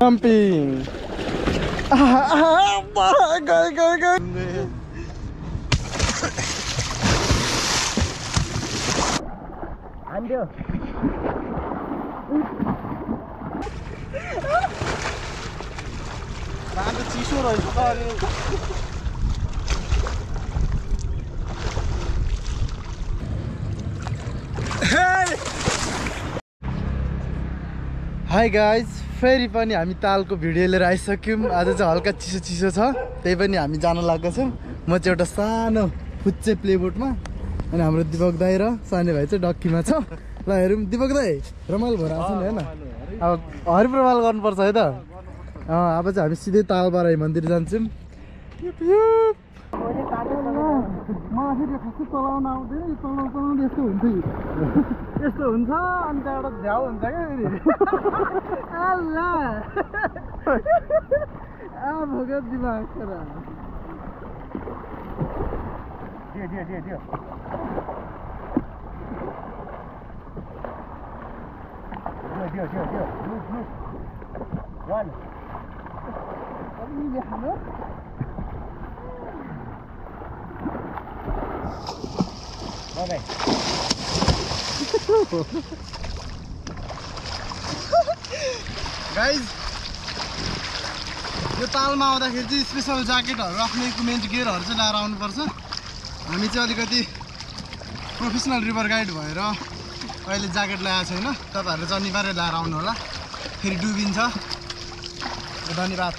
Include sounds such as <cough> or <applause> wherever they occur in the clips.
amping。啊啊啊！快快快！安全。我刚才急死了，你看你。हाई guys फेरि पनि हामी तालको भिडियो लिएर आइसक्यौँ। आज चाहिँ हल्का चिसो चिसो छ त्यही पनि हामी जान लागेको छौँ। म चाहिँ एउटा सानो फुच्चे प्लेबोटमा अनि हाम्रो दिपक दाई र साने भाइ चाहिँ डक्कीमा छ। ल हेरौँ। दिपक दाई रमाइलो भएर आएको छ नि होइन? अब हरिप्रमाल गर्नुपर्छ है त? अब चाहिँ हामी सिधै तालबाराई मन्दिर जान्छौँ। माथिले खसी चलाउन आउँदैन यो चलाउनु चलाउँदा यस्तो हुन्छ यस्तो हुन्छ अनि त्यहाँबाट झ्याउ हुन्छ क्या भोग दिमाग Diyor, diyor, diyor. Move, move. One. Abi iyi bir hamur. Guys यो तालमा आउँदाखेरि चाहिँ स्पेसल ज्याकेटहरू आफ्नो इक्विपमेन्ट गियरहरू चाहिँ लिएर आउनुपर्छ। हामी चाहिँ अलिकति प्रोफेसनल रिभर गाइड भएर अहिले ज्याकेट ल्याएको छैन। तपाईँहरूले चाहिँ अनिवार्य लिएर आउनु होला फेरि डुबिन्छ। धन्यवाद।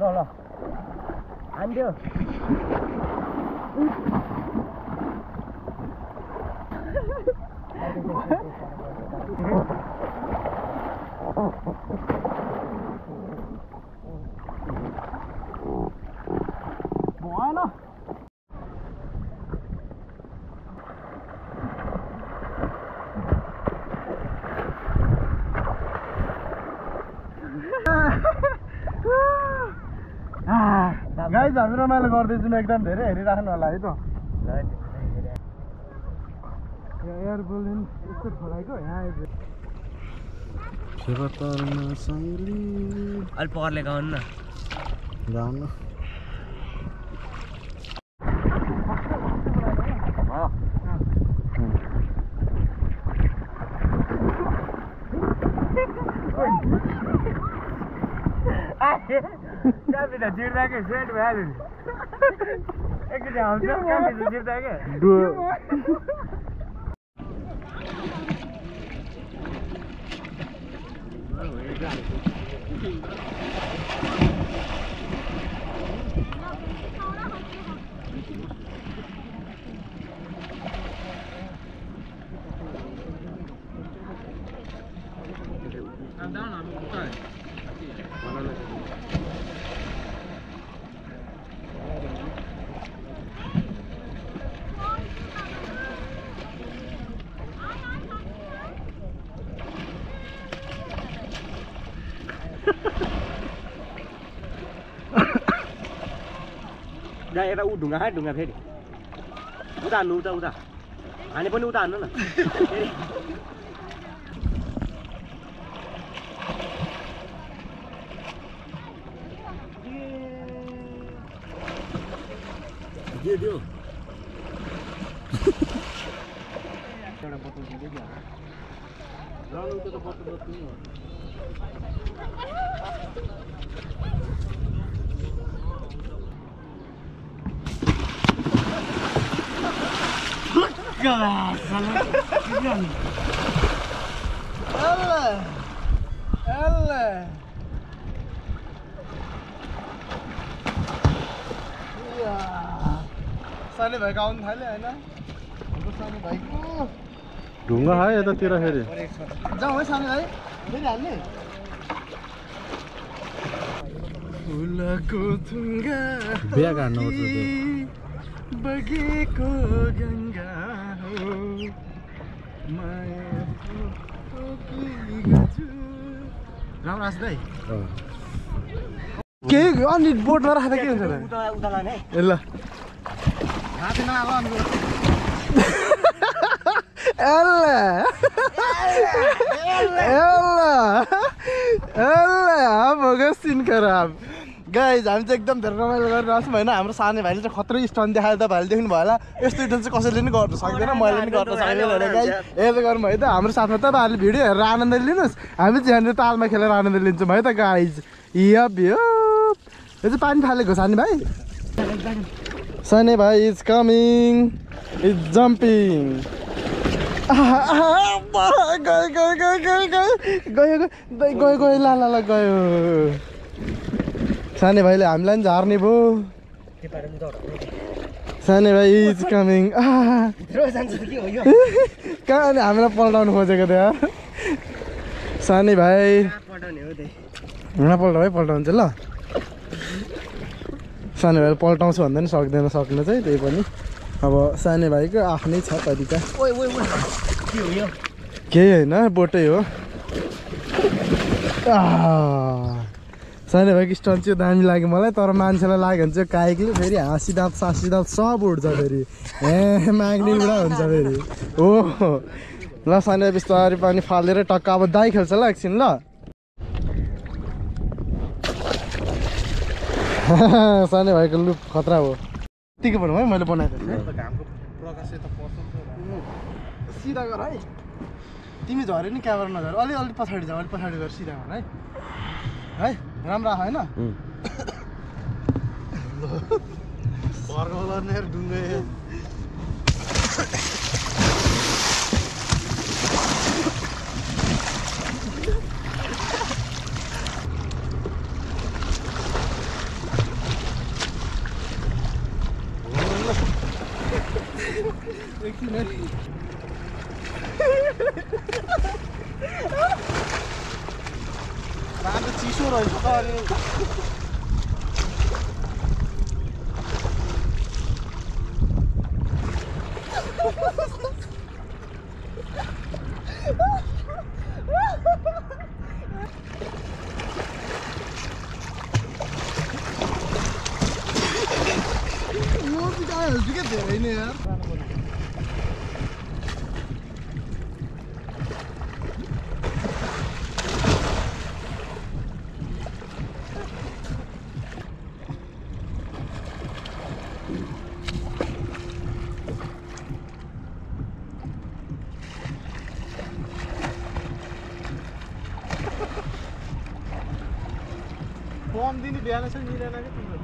ल ल। भएन गाई हामी रमाइलो गर्दैछौँ एकदम धेरै हेरिराख्नु होला है त एयर बलुन यस्तो फलाएको यहाँ अलिक पकरले गाउनु न। गाउनु जिर्दाकै सेट भइहाल्यो नि। एकचोटि Não dá não. जा यता ऊ ढुङ्गा खायो ढुङ्गा फेरि। उता हान्नु उता उता हाने पनि उता हान्नु न। फेरि एउटा बोतल दिँदै दियो। ल त बोतल बोतल kadar sana. Güzel. Allah. ढुङ्गा है यतातिर फेरि जाउँ है बगेको गङ्गा राम्रो दाइ के अनि बोटमा राख्दा के हुन्छ ल। अब गो खराब। गाइज हामी चाहिँ एकदम धेरै रमाइलो गरेर आउँछौँ होइन हाम्रो सानो भाइले चाहिँ खत्रो स्टन देखाएर तपाईँहरूले देख्नु भयो होला यस्तो स्टन्ट चाहिँ कसैले पनि गर्नु सक्दैन मैले पनि गर्न सक्दैन गाई हेर्दै गरौँ है त हाम्रो साथमा तपाईँहरूले भिडियो हेरेर आनन्द लिनुहोस् हामी चाहिँ यहाँनिर तालमा खेलेर आनन्द लिन्छौँ है त गाइज यप यो चाहिँ पानी फालेको सानी भाइ सानी भाइ इज कमिङ इज जम्पिङ गयो गयो गयो गयो गयो गयो गयो ला गयो साने भाइले हामीलाई पनि झार्ने भयो साने भाइ इज कमिङ <laughs> कहाँ हामीलाई पल्टाउनु खोजेको थियो साने भाइ। पल्टाउ है पल्टाउँछ ल। सानो भाइले पल्टाउँछु भन्दा पनि सक्दैन सक्नु चाहिँ त्यही पनि। अब सानो भाइको आफ्नै छ तरिका। केही होइन बोटै हो। सानो भाइको स्टन चाहिँ दामी लाग्यो मलाई तर मान्छेलाई लाग्यो भने चाहिँ काइकले फेरि हाँसी दाँत सासी दाँत सब उठ्छ फेरि। ए माग्ने उडा हुन्छ फेरि। हो ल सानो भाइ बिस्तारै पानी फालेर टक्क अब दाइ खेल्छ ल एकछिन ल। <laughs> सानो भाइको लुप खतरा हो। यतिकै भनौँ है मैले बनाएको सिधा गर है। तिमी झऱ्यो नि क्यामेरा नझर अलि अलि पछाडि जाऊ अलिक पछाडि गएर सिधा गर है। है? राम्रो आएको होइन डुङ्गे 拿着激素的你看这 दिने बिहान चाहिँ मिलेन कि तिम्रो।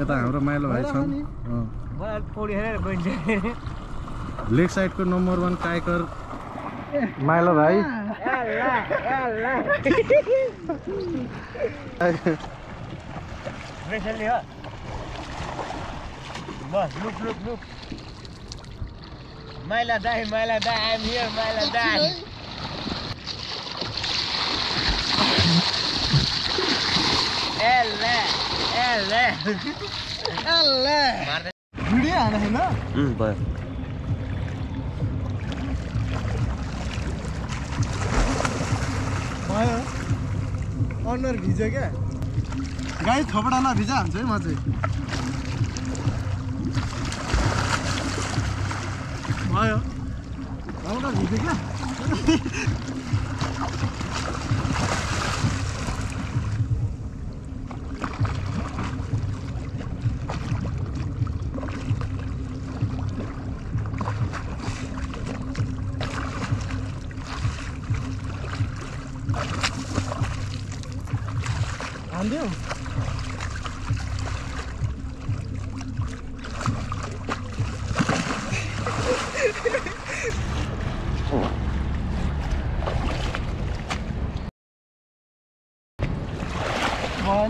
यता हाम्रो माइलो भाइ छ लेग साइडको नम्बर वान काइकर माइलो भाइ बस लुक लुक लुक माइला दाई माइला दाई आइम हियर माइला दाई एला! एला! एले भिडियो हान्दाखेरि न भयो भयो अनुहार भिज्यो क्या? गाई थोपडा नभिजा हुन्छ है म चाहिँ। भयो हल्का भिज्यो क्या? <laughs>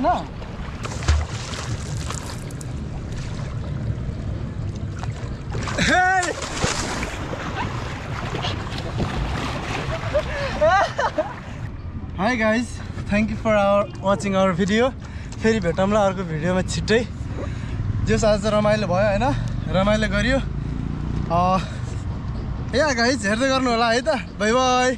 भएन hi guys thank you for our watching our video फेरि भेटौँला अर्को भिडियोमा छिट्टै। जस आज रमाइलो भयो होइन? रमाइलो गरियो। या गाइज हेर्दै गर्नु होला है त? By by